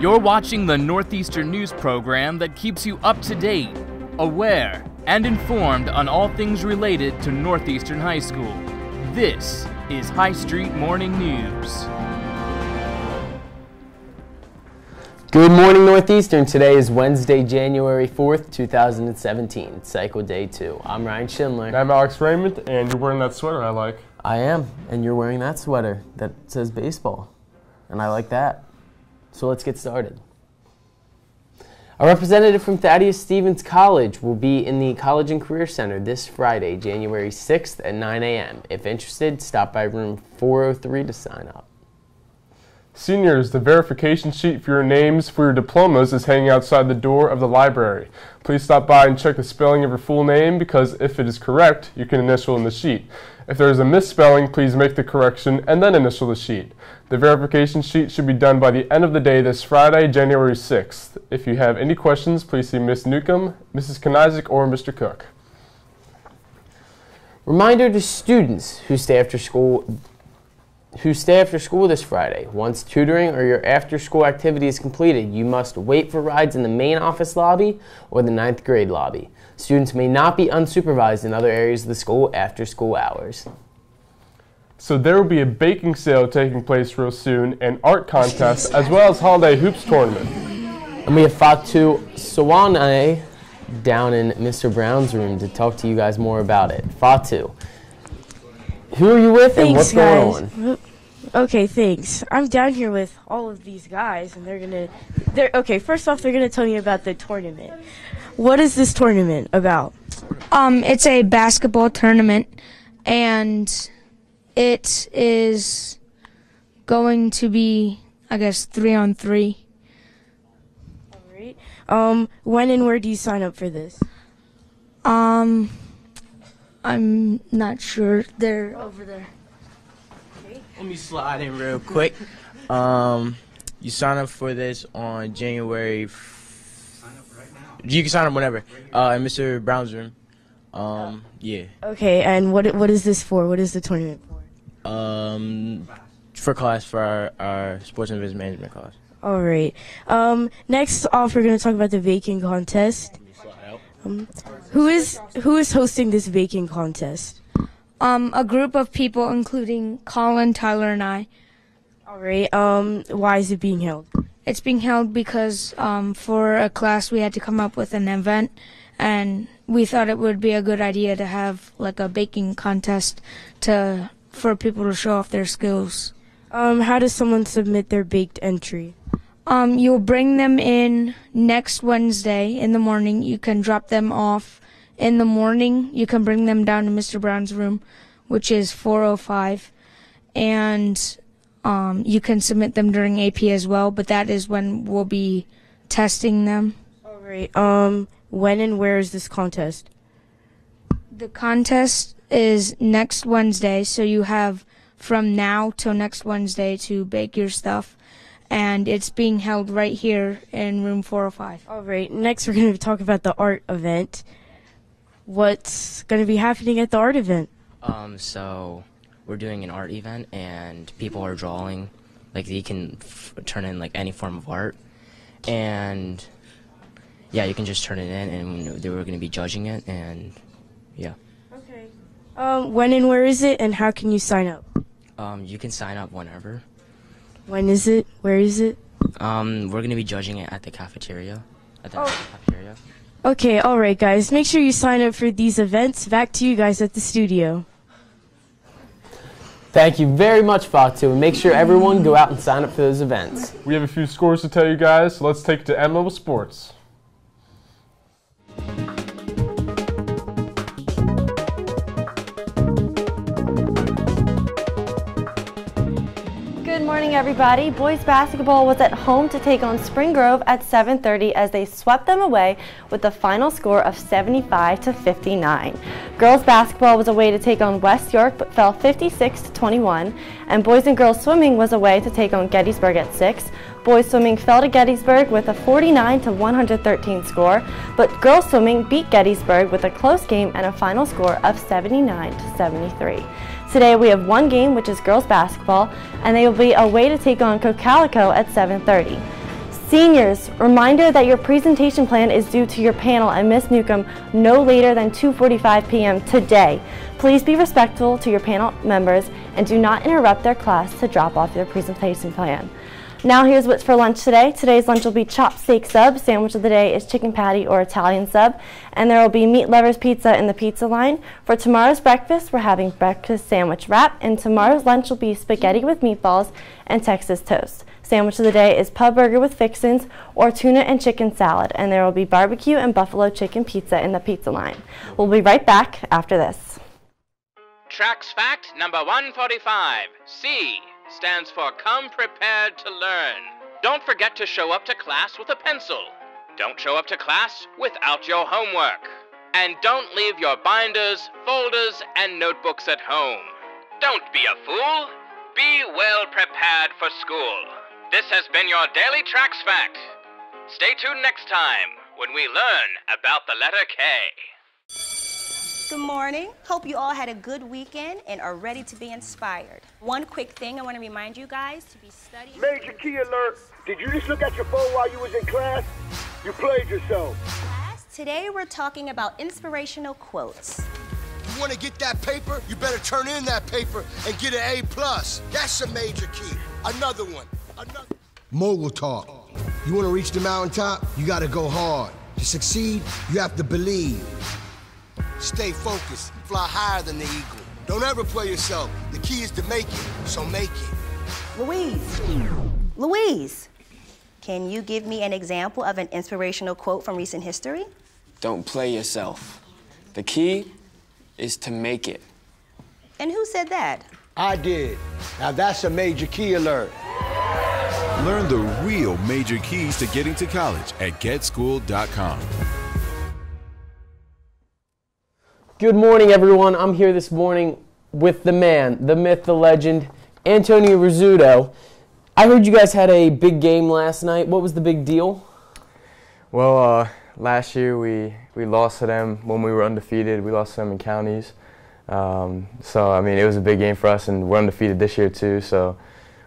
You're watching the Northeastern News program that keeps you up to date, aware, and informed on all things related to Northeastern High School. This is High Street Morning News. Good morning, Northeastern. Today is Wednesday, January 4th, 2017, Cycle Day 2. I'm Ryan Schindler. I'm Alex Raymond, and you're wearing that sweater I like. I am, and you're wearing that sweater that says baseball, and I like that. So let's get started. A representative from Thaddeus Stevens College will be in the College and Career Center this Friday, January 6th at 9 a.m. If interested, stop by room 403 to sign up. Seniors, the verification sheet for your names for your diplomas is hanging outside the door of the library. Please stop by and check the spelling of your full name because if it is correct, you can initial in the sheet. If there is a misspelling, please make the correction and then initial the sheet. The verification sheet should be done by the end of the day this Friday, January 6th. If you have any questions, please see Ms. Newcomb, Mrs. Kanizik, or Mr. Cook. Reminder to students who stay after school who stay after school this Friday. Once tutoring or your after school activity is completed, you must wait for rides in the main office lobby or the ninth grade lobby. Students may not be unsupervised in other areas of the school after school hours. So there will be a baking sale taking place real soon, an art contest, as well as holiday hoops tournament. And we have Fatu Sawane down in Mr. Brown's room to talk to you guys more about it. Fatu, who are you with and what's Thanks, going on? Okay, thanks. I'm down here with all of these guys, and they're gonna. They're okay. First off, they're gonna tell me about the tournament. What is this tournament about? Um, it's a basketball tournament, and it is going to be, I guess, three on three. Alright. Um, when and where do you sign up for this? Um, I'm not sure. They're over there. Let me slide in real quick. Um, you sign up for this on January. F- you can sign up whenever. Uh, in Mr. Brown's room. Um, yeah. Okay, and what what is this for? What is the tournament for? Um, for class for our, our sports and business management class. All right. Um, next off, we're gonna talk about the baking contest. Um, who is who is hosting this baking contest? Um, a group of people, including Colin, Tyler, and I. All right. Um, why is it being held? It's being held because um, for a class we had to come up with an event, and we thought it would be a good idea to have like a baking contest to for people to show off their skills. Um, how does someone submit their baked entry? Um, you'll bring them in next Wednesday in the morning. You can drop them off in the morning. You can bring them down to Mr. Brown's room, which is 405, and um, you can submit them during AP as well. But that is when we'll be testing them. All right. Um, when and where is this contest? The contest is next Wednesday, so you have from now till next Wednesday to bake your stuff, and it's being held right here in room 405. All right. Next, we're going to talk about the art event. What's going to be happening at the art event? Um, so we're doing an art event, and people are drawing. Like you can f- turn in like any form of art, and yeah, you can just turn it in, and they were going to be judging it, and yeah, Okay. Um, when and where is it, and how can you sign up? um, you can sign up whenever. When is it? Where is it? Um, we're going to be judging it at the cafeteria. At the cafeteria. Okay, all right, guys. Make sure you sign up for these events. Back to you guys at the studio. Thank you very much, Fatu, and make sure everyone go out and sign up for those events. We have a few scores to tell you guys, so let's take it to M Mobile Sports. Everybody. Boys basketball was at home to take on Spring Grove at 7:30 as they swept them away with a final score of 75 to 59. Girls basketball was away to take on West York but fell 56 to 21, and boys and girls swimming was away to take on Gettysburg at 6. Boys swimming fell to Gettysburg with a 49 to 113 score, but girls swimming beat Gettysburg with a close game and a final score of 79 to 73. Today we have one game, which is girls basketball, and they will be away to take on Cocalico at 7:30. Seniors, reminder that your presentation plan is due to your panel and Ms. Newcomb no later than 2.45 p.m. today. Please be respectful to your panel members and do not interrupt their class to drop off your presentation plan. Now here's what's for lunch today. Today's lunch will be chopped steak sub. Sandwich of the day is chicken patty or Italian sub. And there will be meat lovers pizza in the pizza line. For tomorrow's breakfast, we're having breakfast sandwich wrap. And tomorrow's lunch will be spaghetti with meatballs and Texas toast. Sandwich of the day is pub burger with fixins or tuna and chicken salad. And there will be barbecue and buffalo chicken pizza in the pizza line. We'll be right back after this. Tracks fact number 145. C stands for Come Prepared to Learn. Don't forget to show up to class with a pencil. Don't show up to class without your homework. And don't leave your binders, folders, and notebooks at home. Don't be a fool. Be well prepared for school. This has been your Daily Tracks Fact. Stay tuned next time when we learn about the letter K. Good morning. Hope you all had a good weekend and are ready to be inspired. One quick thing I want to remind you guys to be studying. Major key alert. Did you just look at your phone while you was in class? You played yourself. Today we're talking about inspirational quotes. You want to get that paper? You better turn in that paper and get an A plus. That's a major key. Another one. Another. Mogul talk. You want to reach the mountaintop? You got to go hard. To succeed, you have to believe. Stay focused. Fly higher than the eagle. Don't ever play yourself. The key is to make it. So make it. Louise. Louise, can you give me an example of an inspirational quote from recent history? Don't play yourself. The key is to make it. And who said that? I did. Now that's a major key alert. Learn the real major keys to getting to college at getschool.com. Good morning, everyone. I'm here this morning with the man, the myth, the legend, Antonio Rizzuto. I heard you guys had a big game last night. What was the big deal? Well, uh, last year we, we lost to them when we were undefeated. We lost to them in counties. Um, so, I mean, it was a big game for us, and we're undefeated this year, too. So,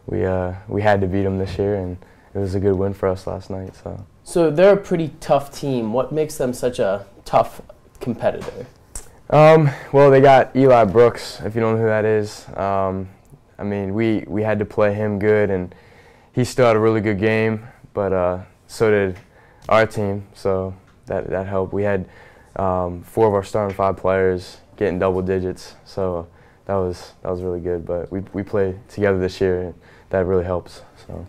we, uh, we had to beat them this year, and it was a good win for us last night. So, so they're a pretty tough team. What makes them such a tough competitor? Um, well, they got Eli Brooks, if you don't know who that is. Um, I mean, we, we had to play him good, and he still had a really good game, but uh, so did our team, so that, that helped. We had um, four of our starting five players getting double digits, so that was, that was really good. But we, we played together this year, and that really helps. So.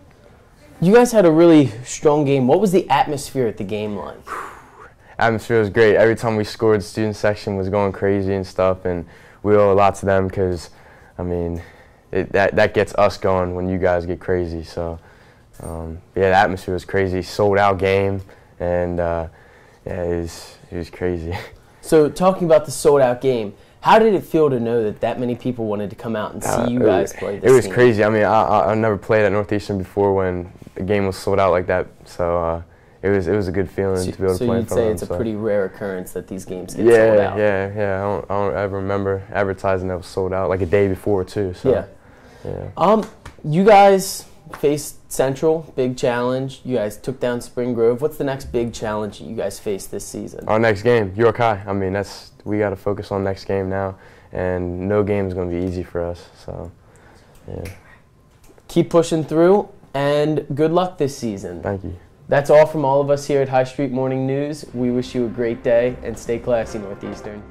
You guys had a really strong game. What was the atmosphere at the game like? atmosphere was great. Every time we scored, the student section was going crazy and stuff, and we owe a lot to them because, I mean, it, that that gets us going when you guys get crazy. So, um, yeah, the atmosphere was crazy. Sold out game, and uh, yeah, it was it was crazy. So, talking about the sold out game, how did it feel to know that that many people wanted to come out and see uh, you guys play? This it was team? crazy. I mean, I, I I never played at Northeastern before when the game was sold out like that. So. Uh, it was it was a good feeling so, to be able so to play you'd from say them, it's so. a pretty rare occurrence that these games get yeah, sold out. Yeah, yeah, I don't, I don't ever remember advertising that was sold out like a day before too. So, yeah. Yeah. Um, you guys faced Central, big challenge. You guys took down Spring Grove. What's the next big challenge you guys face this season? Our next game, York High. I mean, that's we got to focus on next game now, and no game is going to be easy for us. So, yeah. Keep pushing through, and good luck this season. Thank you. That's all from all of us here at High Street Morning News. We wish you a great day and stay classy, Northeastern.